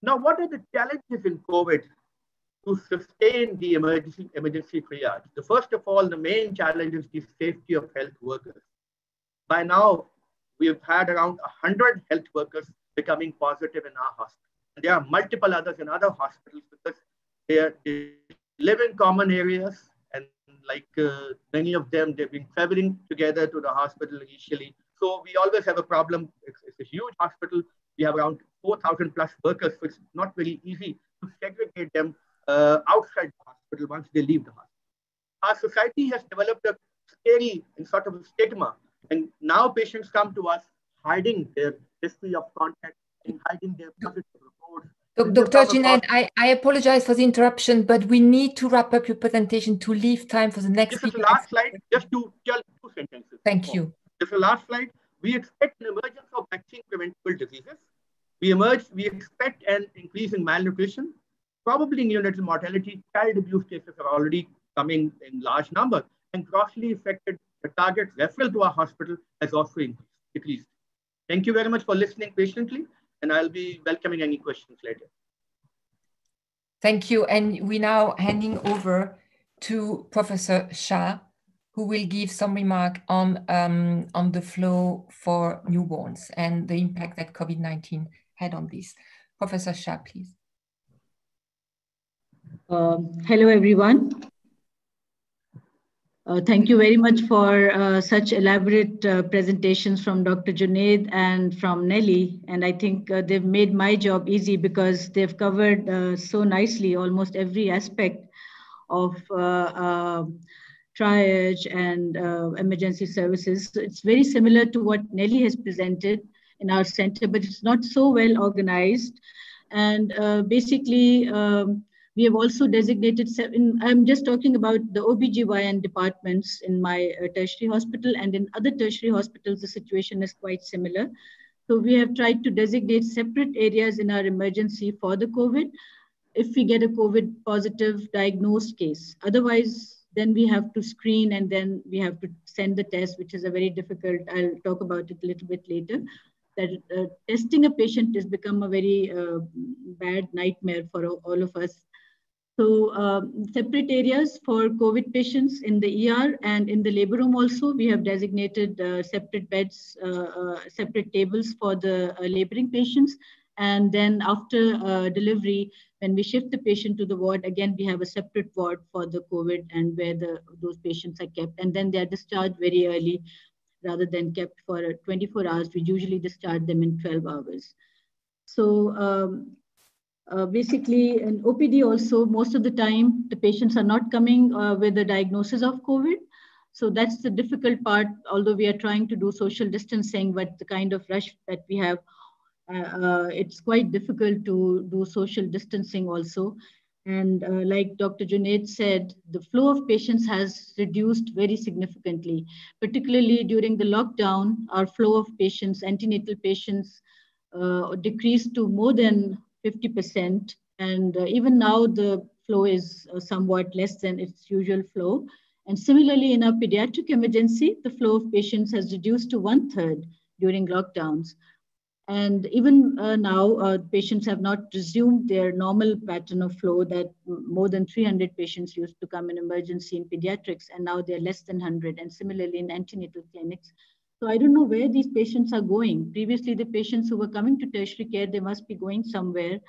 Now, what are the challenges in COVID to sustain the emergency, emergency triage? The first of all, the main challenge is the safety of health workers. By now, we have had around 100 health workers becoming positive in our hospital. And there are multiple others in other hospitals because they, are, they live in common areas and like uh, many of them, they've been traveling together to the hospital initially. So we always have a problem. It's, it's a huge hospital. We have around 4,000 plus workers, so it's not very easy to segregate them uh, outside the hospital once they leave the hospital. Our society has developed a scary and sort of a stigma. And now patients come to us hiding their history of contact and hiding their positive reports. Dr. Junaid, I, I apologize for the interruption, but we need to wrap up your presentation to leave time for the next This is the last slide, just to tell two sentences. Thank you. This is the last slide. We expect an emergence of vaccine preventable diseases. We emerge, we expect an increase in malnutrition, probably neonatal mortality. Child abuse cases are already coming in large numbers, and grossly affected the target referral to our hospital has also increased. Thank you very much for listening patiently, and I'll be welcoming any questions later. Thank you. And we're now handing over to Professor Shah, who will give some remark on, um, on the flow for newborns and the impact that COVID-19 had on this. Professor Shah, please. Um, hello, everyone. Uh, thank you very much for uh, such elaborate uh, presentations from Dr. Junaid and from Nelly. And I think uh, they've made my job easy because they've covered uh, so nicely almost every aspect of uh, triage and emergency services. So it's very similar to what Nelly has presented in our center, but it's not so well organized. And basically, um, we have also designated seven, I'm just talking about the OBGYN departments in my uh, tertiary hospital and in other tertiary hospitals, the situation is quite similar. So we have tried to designate separate areas in our emergency for the COVID if we get a COVID positive diagnosed case. Otherwise, then we have to screen and then we have to send the test, which is a very difficult, I'll talk about it a little bit later that uh, testing a patient has become a very uh, bad nightmare for all of us so um, separate areas for COVID patients in the ER and in the labor room also, we have designated uh, separate beds, uh, uh, separate tables for the uh, laboring patients. And then after uh, delivery, when we shift the patient to the ward, again, we have a separate ward for the COVID and where the, those patients are kept. And then they are discharged very early rather than kept for 24 hours. We usually discharge them in 12 hours. So um, uh, basically, in OPD also, most of the time, the patients are not coming uh, with a diagnosis of COVID. So that's the difficult part, although we are trying to do social distancing, but the kind of rush that we have, uh, uh it's quite difficult to do social distancing also. And uh, like Dr. Junaid said, the flow of patients has reduced very significantly, particularly during the lockdown, our flow of patients, antenatal patients, uh, decreased to more than 50%. And uh, even now the flow is uh, somewhat less than its usual flow. And similarly, in our pediatric emergency, the flow of patients has reduced to one third during lockdowns. And even uh, now, uh, patients have not resumed their normal pattern of flow that more than 300 patients used to come in emergency in pediatrics, and now they're less than 100, and similarly in antenatal clinics. So I don't know where these patients are going. Previously, the patients who were coming to tertiary care, they must be going somewhere,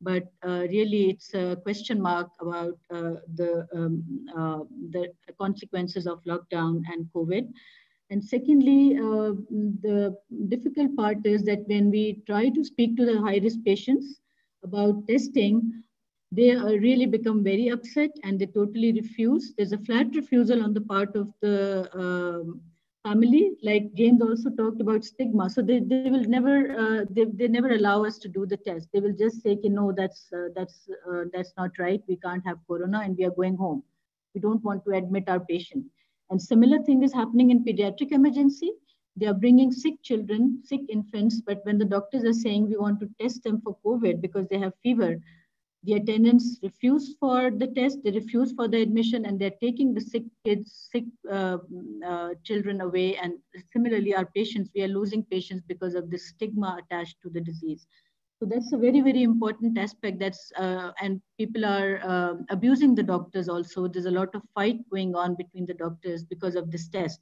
but uh, really it's a question mark about uh, the, um, uh, the consequences of lockdown and COVID. And secondly, uh, the difficult part is that when we try to speak to the high risk patients about testing, they really become very upset and they totally refuse. There's a flat refusal on the part of the um, family. Like James also talked about stigma. So they, they will never uh, they, they never allow us to do the test. They will just say, you know, that's uh, that's uh, that's not right. We can't have corona and we are going home. We don't want to admit our patient. And similar thing is happening in pediatric emergency. They are bringing sick children, sick infants, but when the doctors are saying we want to test them for COVID because they have fever, the attendants refuse for the test, they refuse for the admission, and they're taking the sick kids, sick uh, uh, children away. And similarly, our patients, we are losing patients because of the stigma attached to the disease. So that's a very, very important aspect. That's uh, and people are uh, abusing the doctors also. There's a lot of fight going on between the doctors because of this test.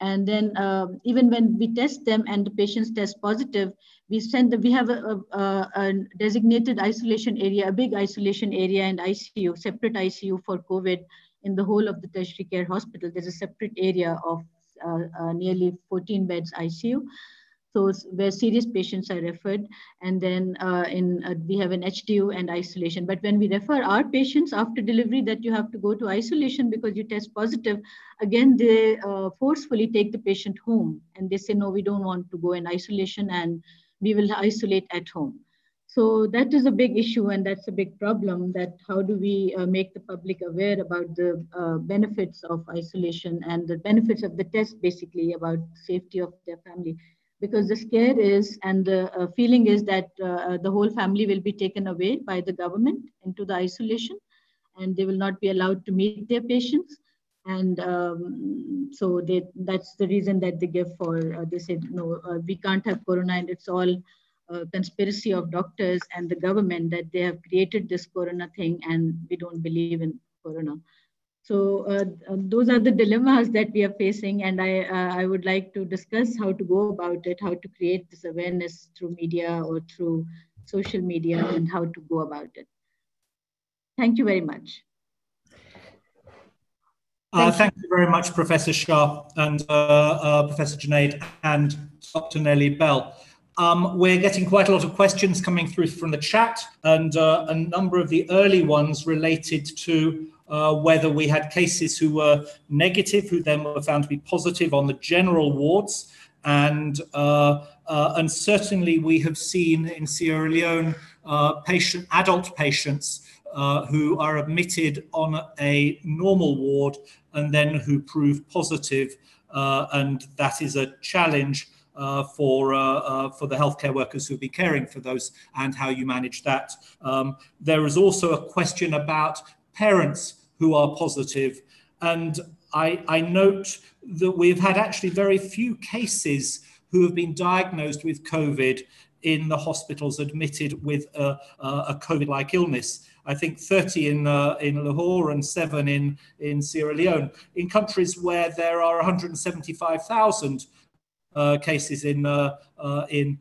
And then uh, even when we test them and the patients test positive, we send them, we have a, a, a, designated isolation area, a big isolation area and ICU, separate ICU for COVID in the whole of the tertiary care hospital. There's a separate area of uh, uh, nearly 14 beds ICU so where serious patients are referred and then uh, in uh, we have an HDU and isolation. But when we refer our patients after delivery that you have to go to isolation because you test positive, again, they uh, forcefully take the patient home and they say, no, we don't want to go in isolation and we will isolate at home. So that is a big issue and that's a big problem that how do we uh, make the public aware about the uh, benefits of isolation and the benefits of the test basically about safety of their family because the scare is and the uh, feeling is that uh, the whole family will be taken away by the government into the isolation and they will not be allowed to meet their patients and um, so they that's the reason that they give for uh, they said no uh, we can't have corona and it's all uh, conspiracy of doctors and the government that they have created this corona thing and we don't believe in corona so uh, uh, those are the dilemmas that we are facing, and I I would like to discuss how to go about it, how to create this awareness through media or through social media, and how to go about it. Thank you very much. Uh, thank you very much, Professor Shah and uh, uh, Professor Junaid and Dr. Nellie Bell. Um, we're getting quite a lot of questions coming through from the chat, and a number of the early ones related to uh, whether we had cases who were negative, who then were found to be positive on the general wards. And, uh, uh, and certainly we have seen in Sierra Leone uh, patient, adult patients uh, who are admitted on a normal ward and then who prove positive. Uh, and that is a challenge uh, for uh, uh, for the healthcare workers who'll be caring for those and how you manage that. Um, there is also a question about parents who are. And I, I note that we've had actually very few cases who have been diagnosed with COVID in the hospitals admitted with a, a COVID-like illness. I think 30 in uh, in Lahore and seven in in Sierra Leone. In countries where there are 175,000 uh, cases in uh, uh in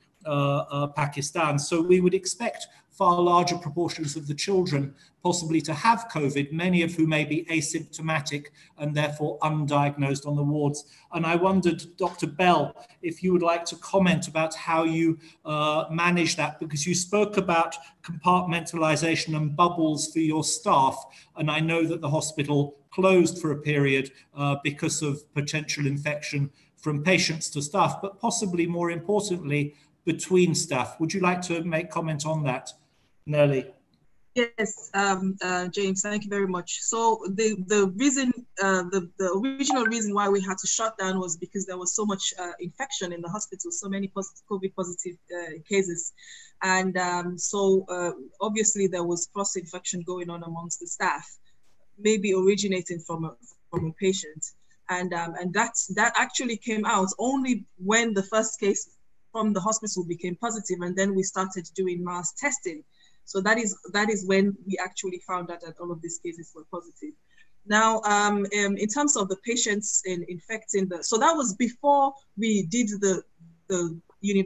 Pakistan, so we would expect far larger proportions of the children possibly to have COVID, many of whom may be asymptomatic and therefore undiagnosed on the wards. And I wondered, Dr. Bell, if you would like to comment about how you uh, manage that, because you spoke about compartmentalization and bubbles for your staff. And I know that the hospital closed for a period uh, because of potential infection from patients to staff, but possibly more importantly, between staff. Would you like to make comment on that? Nellie. Yes, um, uh, James, thank you very much. So the the reason, uh, the the original reason why we had to shut down was because there was so much uh, infection in the hospital, so many positive, COVID positive uh, cases, and um, so uh, obviously there was cross infection going on amongst the staff, maybe originating from a from a patient, and um, and that that actually came out only when the first case from the hospital became positive, and then we started doing mass testing so that is that is when we actually found out that all of these cases were positive. Now, um, um, in terms of the patients in infecting the, so that was before we did the the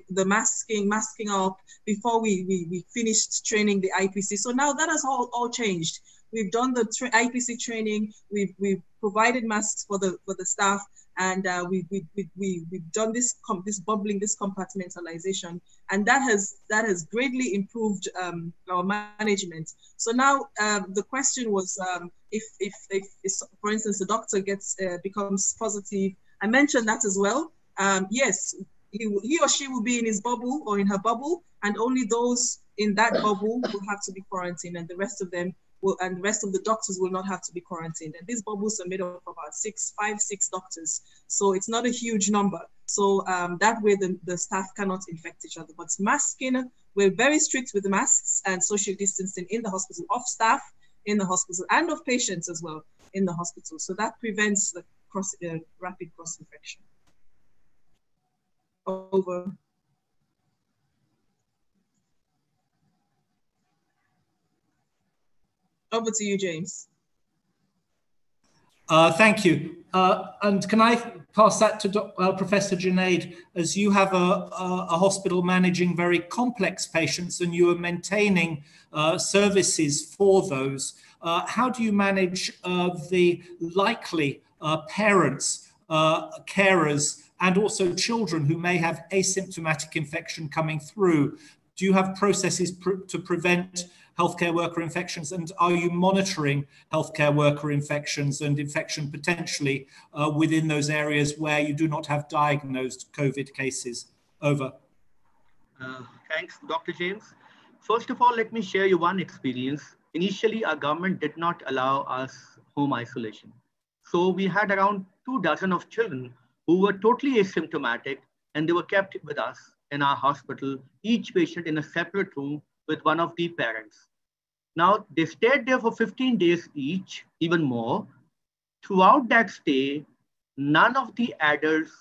the masking, masking up before we, we, we finished training the IPC. So now that has all, all changed. We've done the tra IPC training. We've, we've provided masks for the, for the staff and uh, we, we, we, we, we've done this, this bubbling, this compartmentalization, and that has, that has greatly improved um, our management. So now um, the question was um, if, if, if, if, for instance, the doctor gets, uh, becomes positive, I mentioned that as well. Um, yes, he, he or she will be in his bubble or in her bubble, and only those in that bubble will have to be quarantined, and the rest of them will, and the rest of the doctors will not have to be quarantined. And these bubbles are made up of about six, five, six doctors. So it's not a huge number. So um, that way the, the staff cannot infect each other. But masking, we're very strict with masks and social distancing in the hospital of staff in the hospital and of patients as well in the hospital. So that prevents the cross, uh, rapid cross infection. Over. Over to you, James. Uh, thank you. Uh, and can I pass that to uh, Professor Junaid, as you have a, a, a, hospital managing very complex patients and you are maintaining uh, services for those. Uh, how do you manage uh, the likely parents, carers, and also children who may have asymptomatic infection coming through? Do you have processes pr to prevent healthcare worker infections? And are you monitoring healthcare worker infections and infection potentially uh, within those areas where you do not have diagnosed COVID cases? Over. Uh, thanks, Dr. James. First of all, let me share you one experience. Initially, our government did not allow us home isolation. So we had around two dozen of children who were totally asymptomatic and they were kept with us in our hospital, each patient in a separate room with one of the parents. Now, they stayed there for 15 days each, even more. Throughout that stay, none of the adults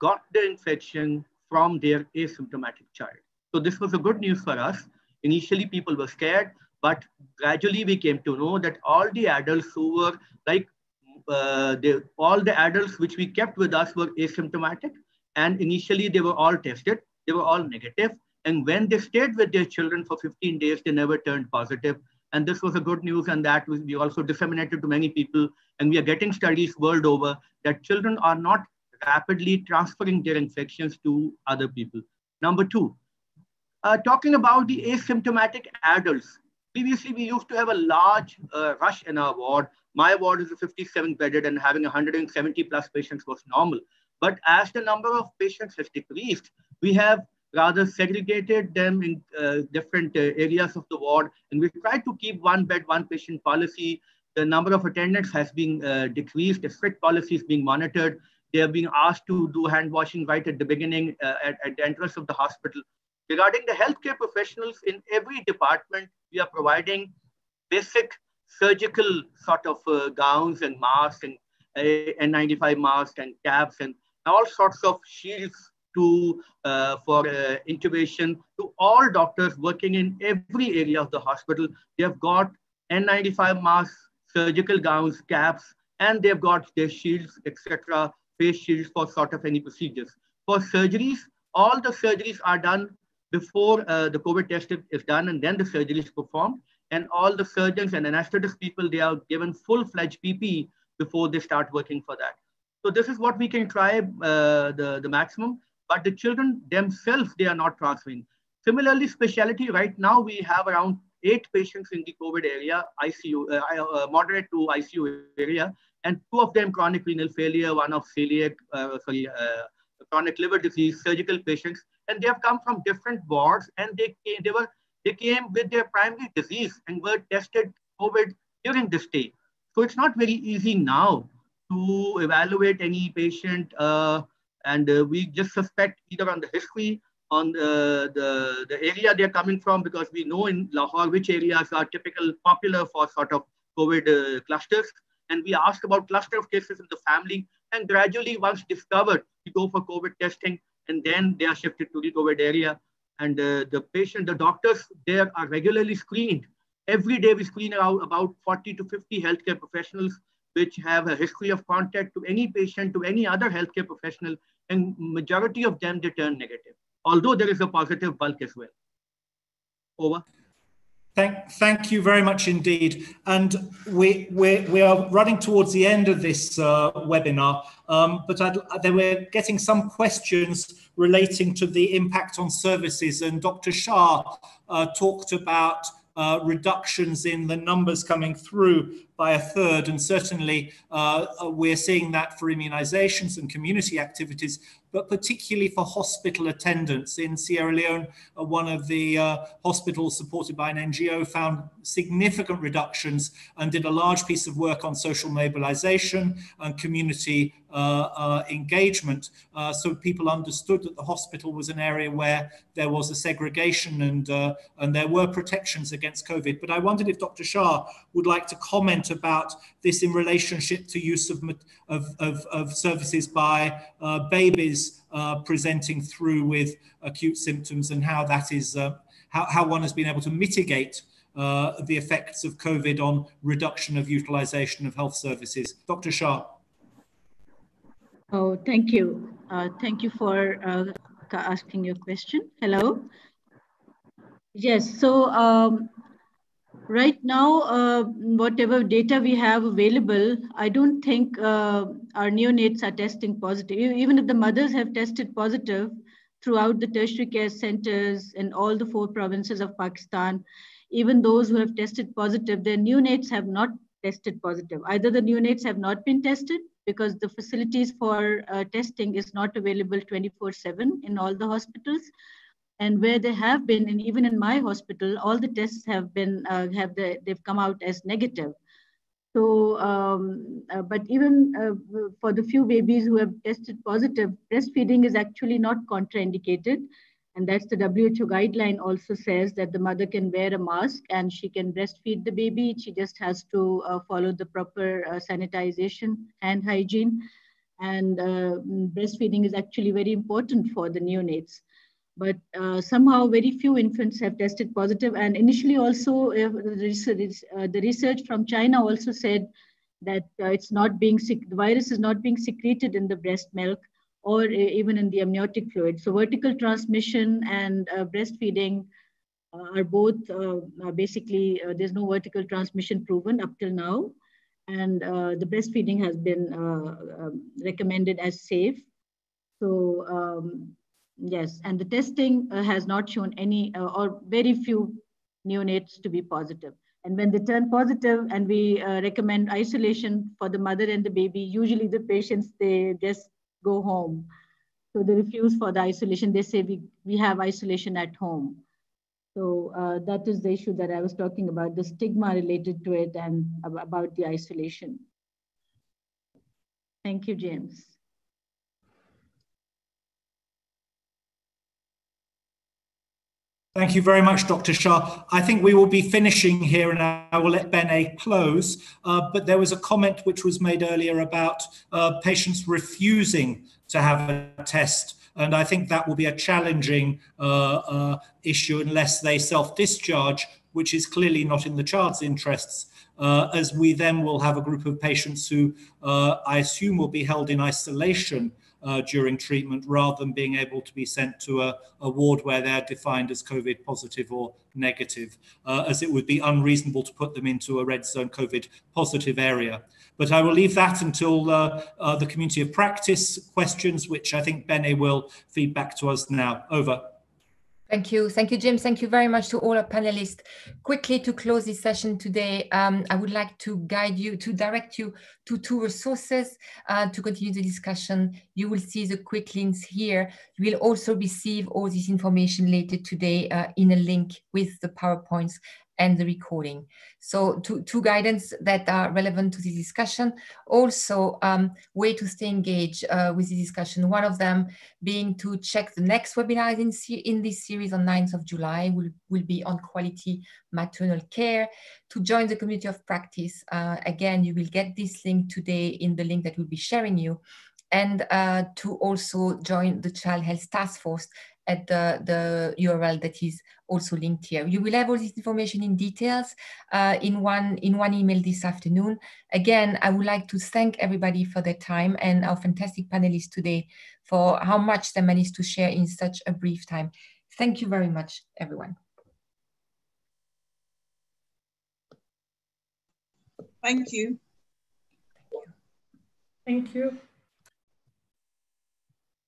got the infection from their asymptomatic child. So this was a good news for us. Initially, people were scared, but gradually we came to know that all the adults who were like, uh, they, all the adults which we kept with us were asymptomatic. And initially they were all tested. They were all negative. And when they stayed with their children for 15 days, they never turned positive. And this was a good news, and that was, we also disseminated to many people. And we are getting studies world over that children are not rapidly transferring their infections to other people. Number two, uh, talking about the asymptomatic adults. Previously, we used to have a large uh, rush in our ward. My ward is a 57 bedded, and having 170 plus patients was normal. But as the number of patients has decreased, we have rather segregated them in uh, different uh, areas of the ward. And we tried to keep one bed, one patient policy. The number of attendants has been uh, decreased. The strict policy is being monitored. They are being asked to do hand washing right at the beginning uh, at, at the entrance of the hospital. Regarding the healthcare professionals in every department, we are providing basic surgical sort of uh, gowns and masks and uh, N95 masks and caps and all sorts of shields to uh, for uh, intubation to all doctors working in every area of the hospital. They have got N95 masks, surgical gowns, caps, and they've got their shields, etc., face shields for sort of any procedures. For surgeries, all the surgeries are done before uh, the COVID test is done, and then the surgery is performed. And all the surgeons and anesthetist people, they are given full-fledged PPE before they start working for that. So this is what we can try uh, the, the maximum but the children themselves, they are not transferring. Similarly, specialty, right now we have around eight patients in the COVID area, ICU, uh, uh, moderate to ICU area, and two of them chronic renal failure, one of celiac, uh, sorry, uh, chronic liver disease, surgical patients, and they have come from different wards, and they came, they were they came with their primary disease and were tested COVID during this stay. So it's not very easy now to evaluate any patient uh, and uh, we just suspect either on the history, on the, the, the area they're coming from, because we know in Lahore which areas are typical, popular for sort of COVID uh, clusters. And we ask about cluster of cases in the family. And gradually, once discovered, we go for COVID testing, and then they are shifted to the COVID area. And uh, the patient, the doctors there are regularly screened. Every day we screen out about 40 to 50 healthcare professionals which have a history of contact to any patient, to any other healthcare professional, and majority of them, they turn negative, although there is a positive bulk as well. Over. Thank, thank you very much indeed. And we, we, we are running towards the end of this uh, webinar, um, but I'd, there we're getting some questions relating to the impact on services. And Dr. Shah uh, talked about uh, reductions in the numbers coming through by a third. And certainly uh, we're seeing that for immunizations and community activities, but particularly for hospital attendance. In Sierra Leone, uh, one of the uh, hospitals supported by an NGO found significant reductions and did a large piece of work on social mobilization and community uh, uh, engagement. Uh, so people understood that the hospital was an area where there was a segregation and, uh, and there were protections against COVID. But I wondered if Dr. Shah would like to comment about this in relationship to use of, of, of, of services by uh, babies uh, presenting through with acute symptoms and how that is, uh, how, how one has been able to mitigate uh, the effects of COVID on reduction of utilization of health services. Dr. Shah. Oh, thank you. Uh, thank you for uh, asking your question. Hello. Yes, so um, Right now, uh, whatever data we have available, I don't think uh, our neonates are testing positive. Even if the mothers have tested positive throughout the tertiary care centers in all the four provinces of Pakistan, even those who have tested positive, their neonates have not tested positive. Either the neonates have not been tested because the facilities for uh, testing is not available 24 7 in all the hospitals and where they have been and even in my hospital all the tests have been uh, have the, they've come out as negative so um, uh, but even uh, for the few babies who have tested positive breastfeeding is actually not contraindicated and that's the WHO guideline also says that the mother can wear a mask and she can breastfeed the baby. She just has to uh, follow the proper uh, sanitization and hygiene. And uh, breastfeeding is actually very important for the neonates but uh, somehow very few infants have tested positive. And initially also uh, the, research, uh, research from China also said that uh, it's not being, the virus is not being secreted in the breast milk or uh, even in the amniotic fluid. So vertical transmission and uh, breastfeeding are both basically, there's no vertical transmission proven up till now. And the breastfeeding has been um, recommended as safe. So um, Yes, and the testing uh, has not shown any uh, or very few neonates to be positive. And when they turn positive and we uh, recommend isolation for the mother and the baby, usually the patients, they just go home. So they refuse for the isolation. They say we, we have isolation at home. So uh, that is the issue that I was talking about, the stigma related to it and about the isolation. Thank you, James. Thank you very much, Dr. Shah. I think we will be finishing here and I will let Bene close. Uh, but there was a comment which was made earlier about uh, patients refusing to have a test. And I think that will be a challenging uh, uh issue unless they self discharge, which is clearly not in the child's interests. Uh, as we then will have a group of patients who uh, I assume will be held in isolation uh, during treatment rather than being able to be sent to a, a ward where they're defined as COVID positive or negative, uh, as it would be unreasonable to put them into a red zone COVID positive area. But I will leave that until uh, uh the community of practice questions, which I think Bene will feed back to us now. Over. Thank you. Thank you, James. Thank you very much to all our panelists. Quickly to close this session today, um, I would like to guide you, to direct you to two resources uh, to continue the discussion. You will see the quick links here. You will also receive all this information later today uh, in a link with the PowerPoints and the recording. So two, two guidance that are relevant to the discussion. Also, um, way to stay engaged uh, with the discussion. One of them being to check the next webinar in, in this series on 9th of July will, will be on quality maternal care. To join the community of practice, uh, again, you will get this link today in the link that we'll be sharing you and uh, to also join the Child Health Task Force at the, the URL that is also linked here. You will have all this information in details uh, in, one, in one email this afternoon. Again, I would like to thank everybody for their time and our fantastic panelists today for how much they managed to share in such a brief time. Thank you very much, everyone. Thank you. Thank you.